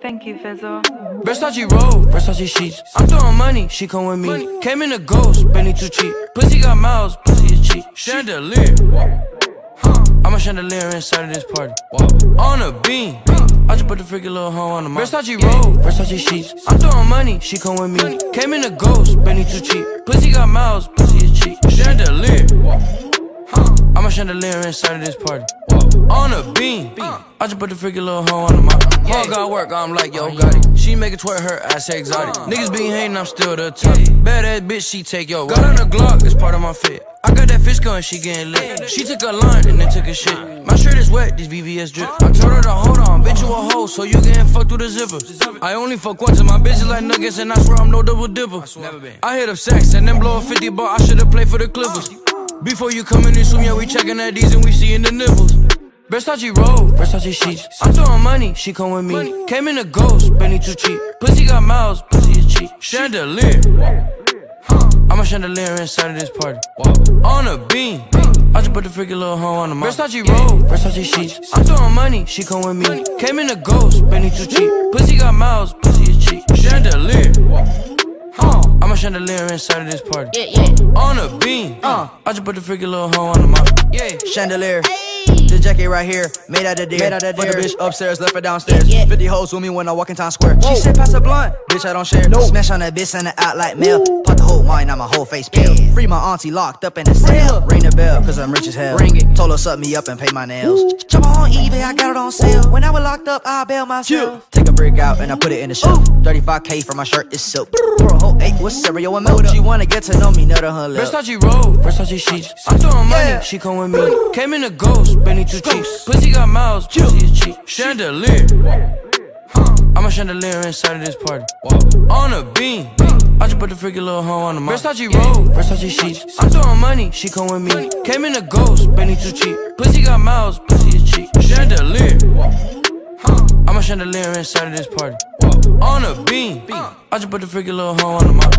Thank you, Fizzle. Versace roll, Versace sheets. I'm throwing money, she come with me. Came in a ghost, Bentley too cheap. Pussy got miles, pussy is cheap. Chandelier. Huh. I'm a chandelier inside of this party. On a beam. I just put the freaky little hoe on the mic. Versace roll, Versace sheets. I'm throwing money, she come with me. Came in a ghost, Bentley too cheap. Pussy got miles, pussy chandelier inside of this party. On a beam. I just put the freaky little hoe on the mic. Hoe got work, I'm like, Yo Gotti. She make it twerk her ass exotic. Niggas be hating, I'm still the top. Bad ass bitch, she take yo. Got on the Glock, it's part of my fit. I got that fish gun, she getting lit. She took a line and then took a shit. My shirt is wet, this VVS drip. I told her to hold on, bitch, you a hoe, so you getting fucked through the zipper. I only fuck once, and my bitch is like nuggets, and I swear I'm no double dipper. I hit up Saks and then blow a 50 bar. I should've played for the Clippers. Before you come in and assume, yeah, we checking IDs and we seeing the nipples. Versace roll, Versace sheets. I'm throwing money, she come with me. Came in a ghost, Bentley too cheap. Pussy got miles, pussy is cheap. Chandelier. I'm a chandelier inside of this party. On a beam. I just put the freaky little hoe on the mic. Versace roll, Versace sheets. I'm throwing money, she come with me. Came in a ghost, Benny too cheap. Pussy got miles, pussy chandelier inside of this party. Yeah, yeah. On a beam. Uh. I just put the freaky little hoe on the mic. Yeah. Chandelier. The jacket right here, made out of deer. Made out of Put the bitch upstairs, left her downstairs. Yeah, yeah. 50 hoes with me when I walk in Times Square. She said, pass a blunt. Bitch, I don't share. No. Smash on that bitch, send it out like mail. Whole wine on my whole face pale. Free my auntie locked up in a cell. Ring the bell, cause I'm rich as hell. Ring it. Told her, suck me up and pay my nails. Jump on eBay, I got it on sale. When I was locked up, I bail myself. Take a brick out and I put it in the shelf. 35k for my shirt, is silk. Pour a whole eight with cereal and milk. She wanna get to know me, nut on her lip. Versace roll, Versace sheets. I'm throwing money, Yeah. she come with me. Came in a ghost, Bentley too cheap. Pussy got miles, pussy is cheap. Chandelier. Huh. I'm a chandelier inside of this party. On a beam. I just put the freaky little hoe on the mic. Versace roll, Versace sheets. I'm throwing money, she come with me. Came in a ghost, Bentley too cheap. Pussy got miles, pussy is cheap. Chandelier. Huh. I'm a chandelier inside of this party. On a beam. I just put the freaky little hoe on the mic.